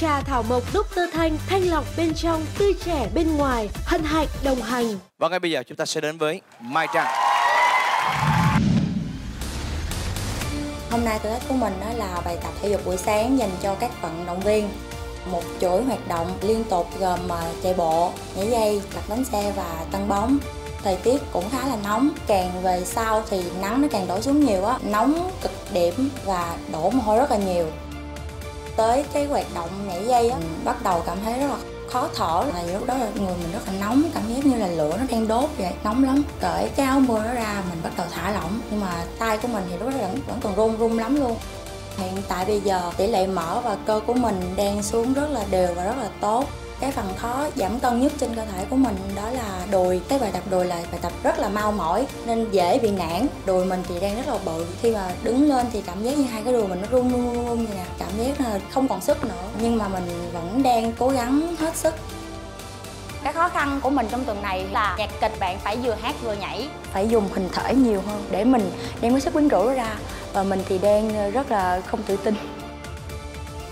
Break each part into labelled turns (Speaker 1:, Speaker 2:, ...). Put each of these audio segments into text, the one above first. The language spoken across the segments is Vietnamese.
Speaker 1: Trà thảo mộc Dr. Thanh, thanh lọc bên trong, tươi trẻ bên ngoài, hân hạnh đồng hành.
Speaker 2: Và ngay bây giờ chúng ta sẽ đến với Mai Trang.
Speaker 3: Hôm nay thử thách của mình đó là bài tập thể dục buổi sáng dành cho các vận động viên. Một chuỗi hoạt động liên tục gồm ờ, chạy bộ, nhảy dây, tập bánh xe và tăng bóng. Thời tiết cũng khá là nóng, càng về sau thì nắng nó càng đổ xuống nhiều á, nóng cực điểm và đổ mồ hôi rất là nhiều. Tới cái hoạt động nhảy dây á, ừ. bắt đầu cảm thấy rất là khó thở. Là lúc đó là người mình rất là nóng cảm giác như là lửa nó đang đốt vậy nóng lắm. Cởi cái áo mưa nó ra mình bắt đầu thả lỏng. Nhưng mà tay của mình thì lúc đó vẫn, vẫn còn run run lắm luôn. Hiện tại bây giờ tỷ lệ mở và cơ của mình đang xuống rất là đều và rất là tốt cái phần khó giảm cân nhất trên cơ thể của mình đó là đùi cái bài tập đùi là bài tập rất là mau mỏi nên dễ bị nản đùi mình thì đang rất là bự. Khi mà đứng lên thì cảm giác như hai cái đùi mình nó run run run run vậy nè. Cảm giác là không còn sức nữa. Nhưng mà mình vẫn đang cố gắng hết sức. Cái khó khăn của mình trong tuần này là nhạc kịch bạn phải vừa hát vừa nhảy. Phải dùng hình thể nhiều hơn để mình đem cái sức quyến rũ đó ra. Và mình thì đang rất là không tự tin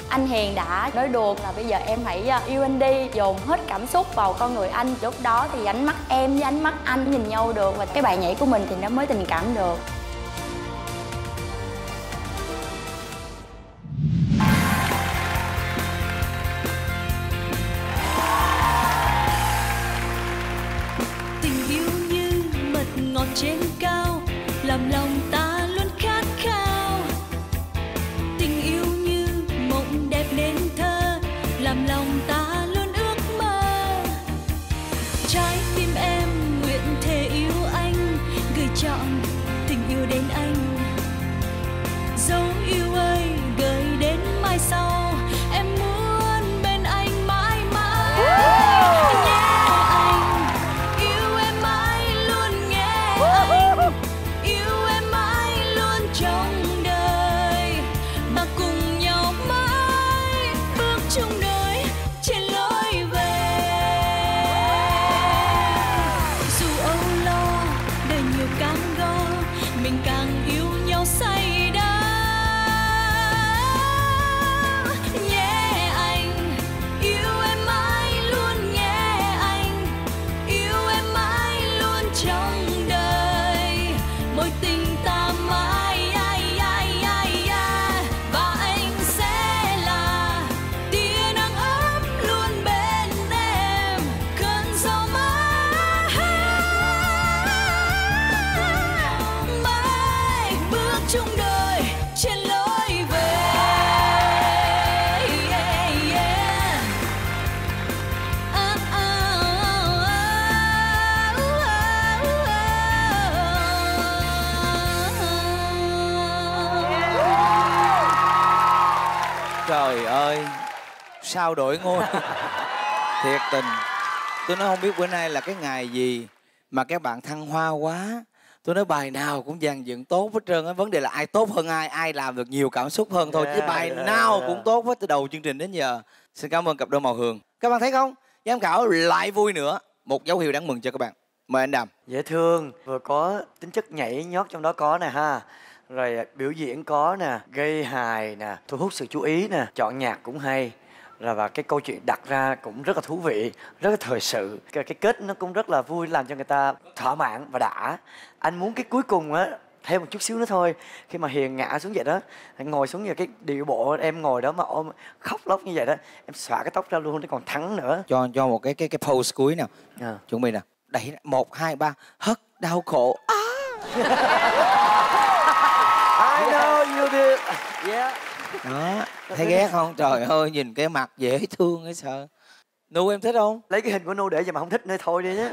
Speaker 3: anh Hiền đã nói đùa là bây giờ em hãy à, yêu anh đi, dồn hết cảm xúc vào con người anh. Lúc đó thì ánh mắt em với ánh mắt anh nhìn nhau được và cái bài nhảy của mình thì nó mới tình cảm được.
Speaker 4: Tình yêu như mật ngọt trên cao, làm lòng ta
Speaker 2: Trời ơi, sao đổi ngôi. Thiệt tình. Tôi nói không biết bữa nay là cái ngày gì mà các bạn thăng hoa quá. Tôi nói bài nào cũng dàn dựng tốt hết trơn á. Vấn đề là ai tốt hơn ai, ai làm được nhiều cảm xúc hơn thôi. Chứ bài
Speaker 5: yeah,
Speaker 2: nào
Speaker 5: yeah.
Speaker 2: cũng tốt hết từ đầu chương trình đến giờ. Xin cảm ơn cặp đôi màu hường. Các bạn thấy không? Giám khảo lại vui nữa. Một dấu hiệu đáng mừng cho các bạn. Mời anh Đàm.
Speaker 5: dễ thương vừa có tính chất nhảy nhót trong đó có nè ha rồi à, biểu diễn có nè gây hài nè thu hút sự chú ý nè chọn nhạc cũng hay rồi và cái câu chuyện đặt ra cũng rất là thú vị rất là thời sự cái, cái kết nó cũng rất là vui làm cho người ta thỏa mãn và đã anh muốn cái cuối cùng á thêm một chút xíu nữa thôi khi mà hiền ngã xuống vậy đó ngồi xuống như cái điệu bộ em ngồi đó mà ôm khóc lóc như vậy đó em xõa cái tóc ra luôn nó còn thắng nữa
Speaker 2: Cho cho một cái cái cái pose cuối nào.
Speaker 5: à.
Speaker 2: Chuẩn bị nè. Đẩy một hai ba hất đau khổ.
Speaker 5: I know you did yeah
Speaker 2: đó thấy ghét không? Trời ơi nhìn cái mặt dễ thương ấy sợ. Nu em thích không?
Speaker 5: Lấy cái hình của nu để vậy mà không thích nữa thôi đi nhé.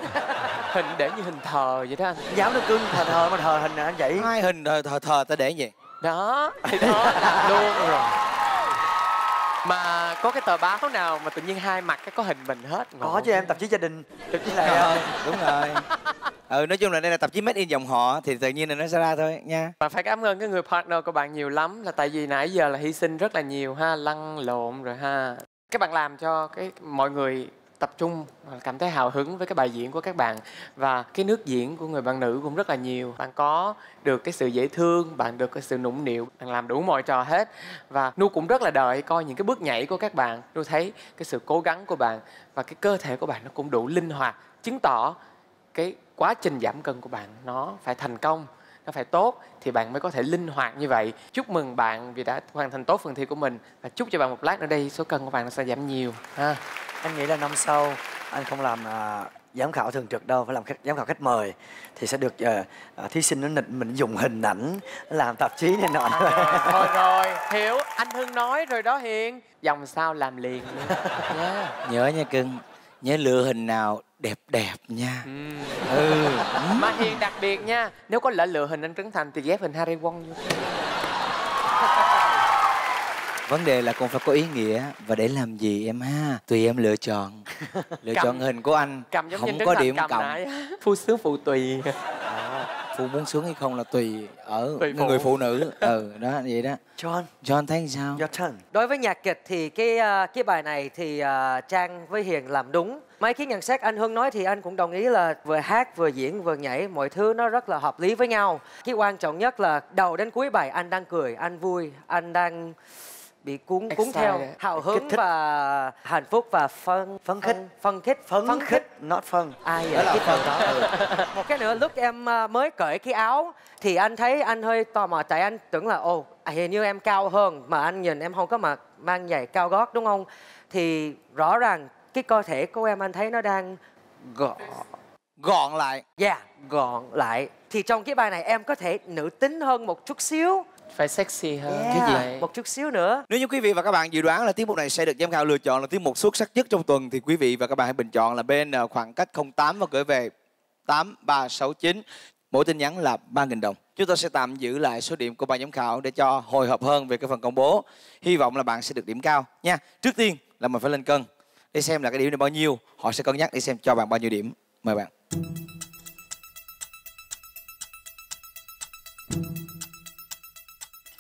Speaker 6: Hình để như hình thờ vậy đó anh.
Speaker 5: Dám được cưng thờ thờ mà thờ hình anh vậy?
Speaker 2: Hai hình thờ thờ, thờ ta để gì
Speaker 6: đó thì đó. Làm luôn rồi. Mà có cái tờ báo nào mà tự nhiên hai mặt cái có hình mình hết?
Speaker 5: Có chứ em tạp chí gia đình.
Speaker 6: Tạp chí
Speaker 5: là-
Speaker 2: đúng rồi ừ nói chung là đây là tạp chí made in dòng họ, thì tự nhiên là nó sẽ ra thôi, nha.
Speaker 6: Và phải cảm ơn cái người partner của bạn nhiều lắm, là tại vì nãy giờ là hy sinh rất là nhiều, ha, lăn lộn rồi, ha. Các bạn làm cho cái, mọi người tập trung cảm thấy hào hứng với cái bài diễn của các bạn. Và cái nước diễn của người bạn nữ cũng rất là nhiều. Bạn có được cái sự dễ thương, bạn được cái sự nũng nịu, bạn làm đủ mọi trò hết. Và nu cũng rất là đợi coi những cái bước nhảy của các bạn. Nu thấy cái sự cố gắng của bạn và cái cơ thể của bạn nó cũng đủ linh hoạt, chứng tỏ cái quá trình giảm cân của bạn nó phải thành công nó phải tốt thì bạn mới có thể linh hoạt như vậy. Chúc mừng bạn vì đã hoàn thành tốt phần thi của mình và chúc cho bạn một lát nữa đây số cân của bạn nó sẽ giảm nhiều ha.
Speaker 5: Anh nghĩ là năm sau anh không làm à, giám khảo thường trực đâu phải làm khách, giám khảo khách mời thì sẽ được à, à, thí sinh nó nịnh mình dùng hình ảnh làm tạp chí này nọ.
Speaker 6: Thôi rồi hiểu anh hưng nói rồi đó hiền. Dòng sao làm liền nha
Speaker 2: nhớ nha cưng nhớ lựa hình nào đẹp đẹp nha.
Speaker 6: Ừ.
Speaker 2: ừ.
Speaker 6: Mà hiền đặc biệt nha nếu có lỡ lựa hình anh trấn thành thì ghép hình harry won vô.
Speaker 2: Vấn đề là cũng phải có ý nghĩa và để làm gì em ha? Tùy em lựa chọn. Lựa
Speaker 6: Cầm-
Speaker 2: chọn hình của anh.
Speaker 6: Cầm giống
Speaker 2: không có điểm
Speaker 6: cầm
Speaker 2: cộng.
Speaker 6: nãy phu sướng phụ tùy
Speaker 2: phụ muốn sướng hay không là tùy ở
Speaker 6: Tùy
Speaker 2: người
Speaker 6: phụ.
Speaker 2: nữ ừ đó vậy đó
Speaker 5: John
Speaker 2: John thấy sao
Speaker 5: your turn
Speaker 7: Đối với nhạc kịch thì cái à, cái bài này thì à, Trang với Hiền làm đúng. Mấy cái nhận xét anh Hưng nói thì anh cũng đồng ý là vừa hát vừa diễn vừa nhảy mọi thứ nó rất là hợp lý với nhau. Cái quan trọng nhất là đầu đến cuối bài anh đang cười, anh vui, anh đang bị cuốn cuốn theo. Hào hứng và hạnh phúc và phân
Speaker 5: Phấn khích.
Speaker 7: phấn khích.
Speaker 5: Phấn khích not fun
Speaker 7: ai
Speaker 2: đó
Speaker 7: vậy
Speaker 2: là
Speaker 7: cái từ
Speaker 2: phân
Speaker 7: đó
Speaker 2: ừ.
Speaker 7: một cái nữa lúc em à, mới cởi cái áo thì anh thấy anh hơi tò mò tại anh tưởng là ồ à, hình như em cao hơn mà anh nhìn em không có mặc mang giày cao gót đúng không? Thì rõ ràng cái cơ thể của em anh thấy nó đang gọn.
Speaker 2: Gọn lại.
Speaker 7: Dạ gọn lại. Thì trong cái bài này em có thể nữ tính hơn một chút xíu
Speaker 6: phải sexy hơn
Speaker 7: Yeah,
Speaker 2: Cái gì?
Speaker 6: Vậy.
Speaker 7: một chút xíu nữa
Speaker 2: Nếu như quý vị và các bạn dự đoán là tiết mục này sẽ được giám khảo lựa chọn là tiết mục xuất sắc nhất trong tuần thì quý vị và các bạn hãy bình chọn là bên ờ, khoảng cách 08 và gửi về 8369. Mỗi tin nhắn là 3.000 đồng. Chúng tôi sẽ tạm giữ lại số điểm của ban giám khảo để cho hồi hộp hơn về cái phần công bố. Hy vọng là bạn sẽ được điểm cao nha. Trước tiên là mình phải lên cân để xem là cái điểm này bao nhiêu. Họ sẽ cân nhắc để xem cho bạn bao nhiêu điểm. Mời bạn.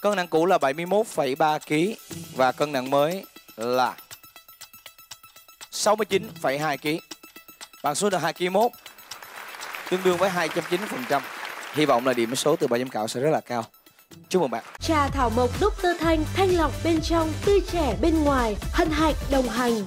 Speaker 2: Cân nặng cũ là 71,3 kg và cân nặng mới là 69,2 kg. Bạn xuống được 2 kg mốt tương đương với 2.9%. Hy vọng là điểm số từ ban giám khảo sẽ rất là cao. Chúc mừng bạn.
Speaker 1: Trà thảo mộc Dr. Thanh thanh lọc bên trong, tươi trẻ bên ngoài, hân hạnh đồng hành.